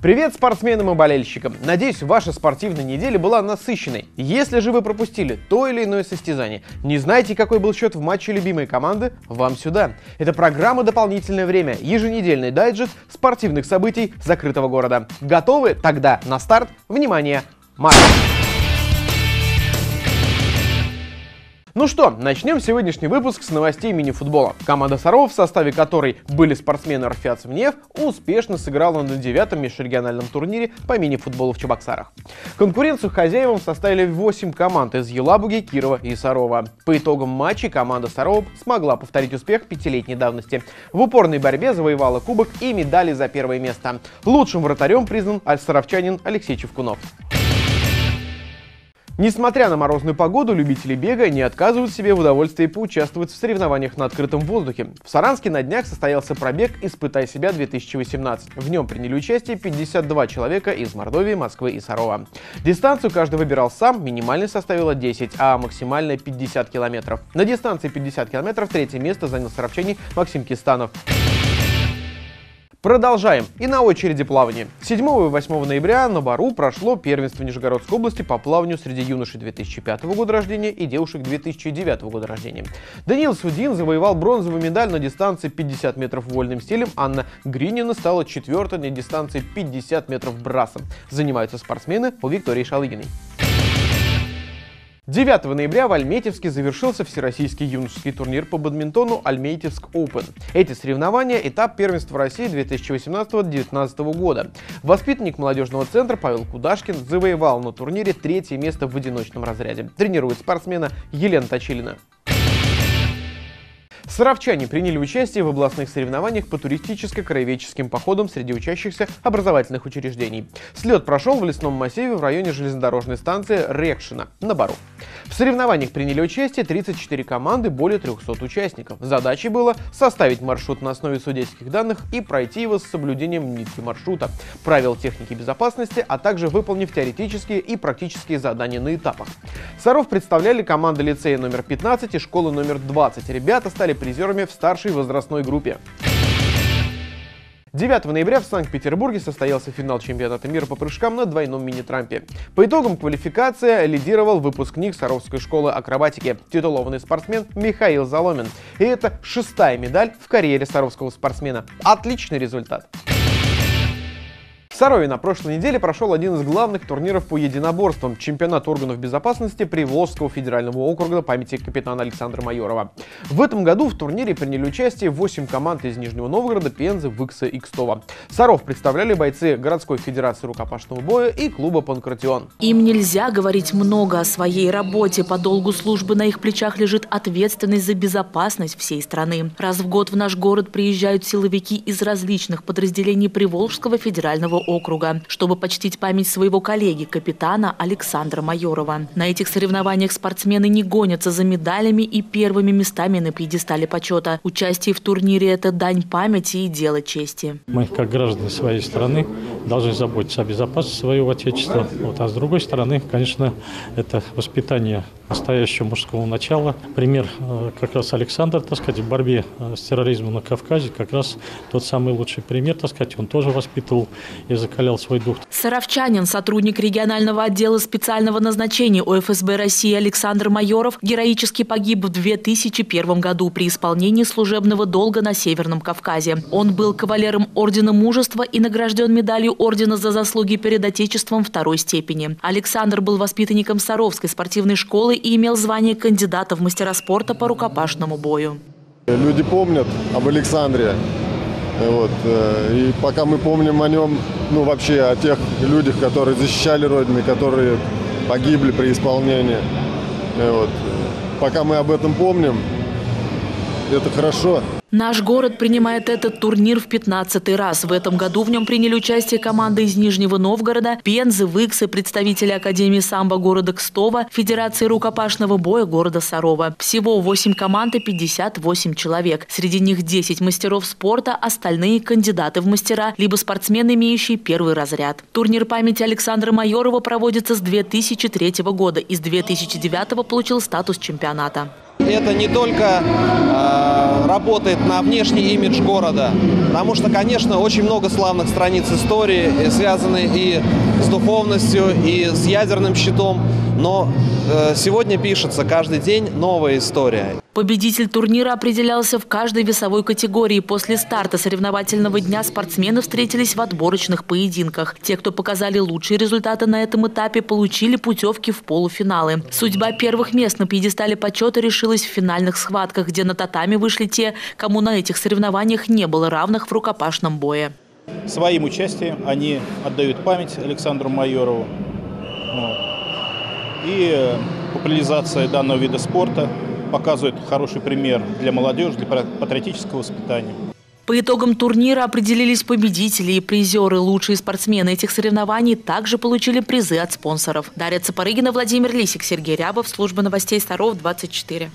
Привет спортсменам и болельщикам! Надеюсь, ваша спортивная неделя была насыщенной. Если же вы пропустили то или иное состязание, не знаете, какой был счет в матче любимой команды, вам сюда. Это программа «Дополнительное время», еженедельный дайджест спортивных событий закрытого города. Готовы? Тогда на старт. Внимание! Марш! Ну что, начнем сегодняшний выпуск с новостей мини-футбола. Команда Сарова, в составе которой были спортсмены Арфиат Смнев, успешно сыграла на девятом межрегиональном турнире по мини-футболу в Чебоксарах. Конкуренцию хозяевам составили 8 команд из Елабуги, Кирова и Сарова. По итогам матча команда Сарова смогла повторить успех пятилетней давности. В упорной борьбе завоевала кубок и медали за первое место. Лучшим вратарем признан альсаровчанин Алексей Чевкунов. Несмотря на морозную погоду, любители бега не отказывают себе в удовольствии поучаствовать в соревнованиях на открытом воздухе. В Саранске на днях состоялся пробег «Испытай себя 2018». В нем приняли участие 52 человека из Мордовии, Москвы и Сарова. Дистанцию каждый выбирал сам, минимальной составила 10, а максимальная 50 километров. На дистанции 50 километров третье место занял саровчанин Максим Кистанов. Продолжаем. И на очереди плавание. 7 и 8 ноября на Бару прошло первенство Нижегородской области по плаванию среди юношей 2005 года рождения и девушек 2009 года рождения. Даниил Судин завоевал бронзовую медаль на дистанции 50 метров вольным стилем. Анна Гринина стала четвертой на дистанции 50 метров брасом. Занимаются спортсмены у Виктории Шалыгиной. 9 ноября в Альметьевске завершился всероссийский юношеский турнир по бадминтону Альметьевск Open. Эти соревнования – этап первенства России 2018-2019 года. Воспитанник молодежного центра Павел Кудашкин завоевал на турнире третье место в одиночном разряде. Тренирует спортсмена Елена Точилина. Саровчане приняли участие в областных соревнованиях по туристическо-краеведческим походам среди учащихся образовательных учреждений. Слет прошел в лесном массиве в районе железнодорожной станции Рекшина на Бару. В соревнованиях приняли участие 34 команды, более 300 участников. Задачей было составить маршрут на основе судейских данных и пройти его с соблюдением нитки маршрута, правил техники безопасности, а также выполнив теоретические и практические задания на этапах. Саров представляли команды лицея номер 15 и школы номер 20. Ребята стали призерами в старшей возрастной группе. 9 ноября в Санкт-Петербурге состоялся финал чемпионата мира по прыжкам на двойном мини-трампе. По итогам квалификация лидировал выпускник Саровской школы акробатики, титулованный спортсмен Михаил Заломин. И это шестая медаль в карьере саровского спортсмена. Отличный результат. Сарове на прошлой неделе прошел один из главных турниров по единоборствам – чемпионат органов безопасности Приволжского федерального округа памяти капитана Александра Майорова. В этом году в турнире приняли участие 8 команд из Нижнего Новгорода, Пензы, Выкса и Кстова. Саров представляли бойцы городской федерации рукопашного боя и клуба «Панкратион». Им нельзя говорить много о своей работе. По долгу службы на их плечах лежит ответственность за безопасность всей страны. Раз в год в наш город приезжают силовики из различных подразделений Приволжского федерального чтобы почтить память своего коллеги, капитана Александра Майорова. На этих соревнованиях спортсмены не гонятся за медалями и первыми местами на пьедестале почета. Участие в турнире – это дань памяти и дело чести. Мы, как граждане своей страны, должны заботиться о безопасности своего отечества. Вот. А с другой стороны, конечно, это воспитание настоящего мужского начала. Пример э, как раз Александр, так сказать, в борьбе э, с терроризмом на Кавказе, как раз тот самый лучший пример, так сказать, он тоже воспитывал и закалял свой дух. Саровчанин, сотрудник регионального отдела специального назначения ОФСБ России Александр Майоров, героически погиб в 2001 году при исполнении служебного долга на Северном Кавказе. Он был кавалером Ордена Мужества и награжден медалью Ордена за заслуги перед Отечеством второй степени. Александр был воспитанником Саровской спортивной школы и имел звание кандидата в мастера спорта по рукопашному бою. Люди помнят об Александре. Вот. Э, и пока мы помним о нем, ну вообще о тех людях, которые защищали Родину, которые погибли при исполнении. Вот. Пока мы об этом помним, это хорошо. Наш город принимает этот турнир в 15 раз. В этом году в нем приняли участие команды из Нижнего Новгорода, Пензы, Выксы, представители Академии самбо города Кстова, Федерации рукопашного боя города Сарова. Всего 8 команд и 58 человек. Среди них 10 мастеров спорта, остальные кандидаты в мастера, либо спортсмены, имеющие первый разряд. Турнир памяти Александра Майорова проводится с 2003 года и с 2009 получил статус чемпионата. Это не только э, работает на внешний имидж города, потому что, конечно, очень много славных страниц истории, связаны и с духовностью, и с ядерным щитом, но э, сегодня пишется каждый день новая история. Победитель турнира определялся в каждой весовой категории. После старта соревновательного дня спортсмены встретились в отборочных поединках. Те, кто показали лучшие результаты на этом этапе, получили путевки в полуфиналы. Судьба первых мест на пьедестале почета решилась в финальных схватках, где на татами вышли те, кому на этих соревнованиях не было равных в рукопашном бое. Своим участием они отдают память Александру Майорову. И э, популяризация данного вида спорта – показывает хороший пример для молодежи, для патриотического воспитания. По итогам турнира определились победители и призеры. Лучшие спортсмены этих соревнований также получили призы от спонсоров. Дарья Цапарыгина, Владимир Лисик, Сергей Рябов, служба новостей Старов, 24.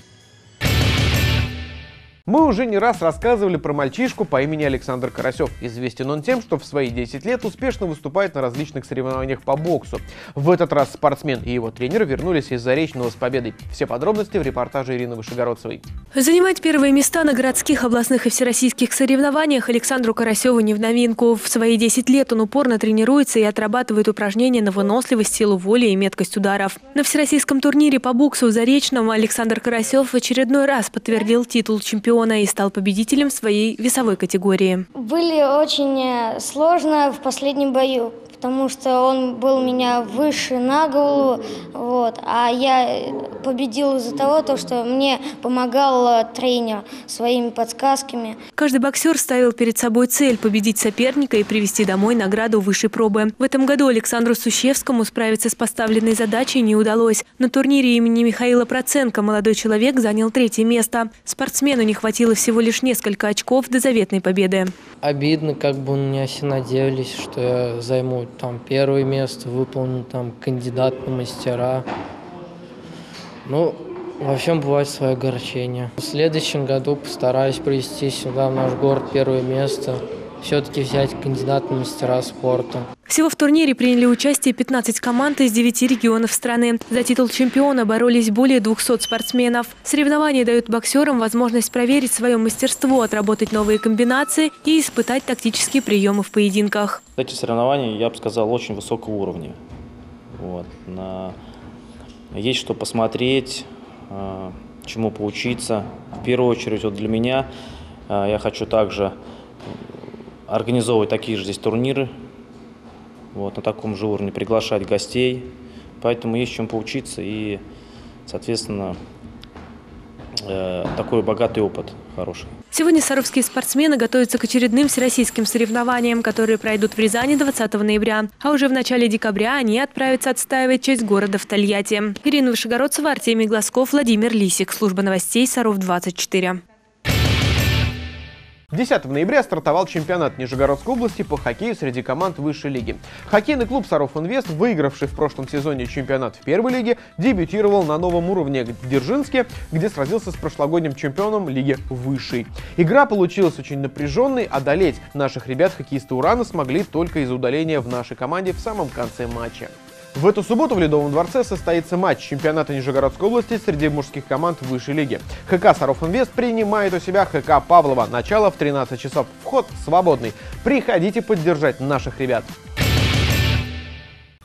Мы уже не раз рассказывали про мальчишку по имени Александр Карасев. Известен он тем, что в свои 10 лет успешно выступает на различных соревнованиях по боксу. В этот раз спортсмен и его тренер вернулись из Заречного с победой. Все подробности в репортаже Ирины Вышегородцевой. Занимать первые места на городских, областных и всероссийских соревнованиях Александру Карасеву не в новинку. В свои 10 лет он упорно тренируется и отрабатывает упражнения на выносливость, силу воли и меткость ударов. На всероссийском турнире по боксу в Заречном Александр Карасев в очередной раз подтвердил титул чемпиона чемпиона и стал победителем своей весовой категории. Были очень э, сложно в последнем бою, потому что он был меня выше на голову, вот, а я победил из-за того, то, что мне помогал э, тренер своими подсказками. Каждый боксер ставил перед собой цель – победить соперника и привести домой награду высшей пробы. В этом году Александру Сущевскому справиться с поставленной задачей не удалось. На турнире имени Михаила Проценко молодой человек занял третье место. Спортсмену не хватило всего лишь несколько очков до заветной победы. Обидно, как бы у меня все надеялись, что я займу там первое место, выполнил там кандидат на мастера. Ну, во всем бывает свое огорчение. В следующем году постараюсь привести сюда, в наш город, первое место. Все-таки взять кандидат на мастера спорта. Всего в турнире приняли участие 15 команд из 9 регионов страны. За титул чемпиона боролись более 200 спортсменов. Соревнования дают боксерам возможность проверить свое мастерство, отработать новые комбинации и испытать тактические приемы в поединках. Эти соревнования, я бы сказал, очень высокого уровня. Вот. На... Есть что посмотреть, а, чему поучиться. В первую очередь вот для меня а, я хочу также организовывать такие же здесь турниры, вот, на таком же уровне, приглашать гостей. Поэтому есть чем поучиться и, соответственно, э, такой богатый опыт хороший. Сегодня саровские спортсмены готовятся к очередным всероссийским соревнованиям, которые пройдут в Рязани 20 ноября. А уже в начале декабря они отправятся отстаивать честь города в Тольятти. Ирина Вышегородцева, Артемий Глазков, Владимир Лисик. Служба новостей Саров 24. 10 ноября стартовал чемпионат Нижегородской области по хоккею среди команд высшей лиги. Хоккейный клуб «Саров Инвест», выигравший в прошлом сезоне чемпионат в первой лиге, дебютировал на новом уровне в Дзержинске, где сразился с прошлогодним чемпионом лиги высшей. Игра получилась очень напряженной, одолеть наших ребят хоккеисты «Урана» смогли только из удаления в нашей команде в самом конце матча. В эту субботу в Ледовом дворце состоится матч чемпионата Нижегородской области среди мужских команд высшей лиги. ХК Саров Инвест принимает у себя ХК Павлова. Начало в 13 часов. Вход свободный. Приходите поддержать наших ребят.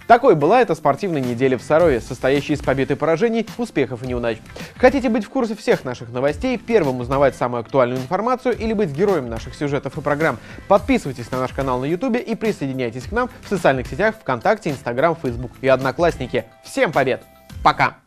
Такой была эта спортивная неделя в Сарове, состоящая из побед и поражений, успехов и неудач. Хотите быть в курсе всех наших новостей, первым узнавать самую актуальную информацию или быть героем наших сюжетов и программ? Подписывайтесь на наш канал на YouTube и присоединяйтесь к нам в социальных сетях ВКонтакте, Инстаграм, Фейсбук и Одноклассники. Всем побед! Пока!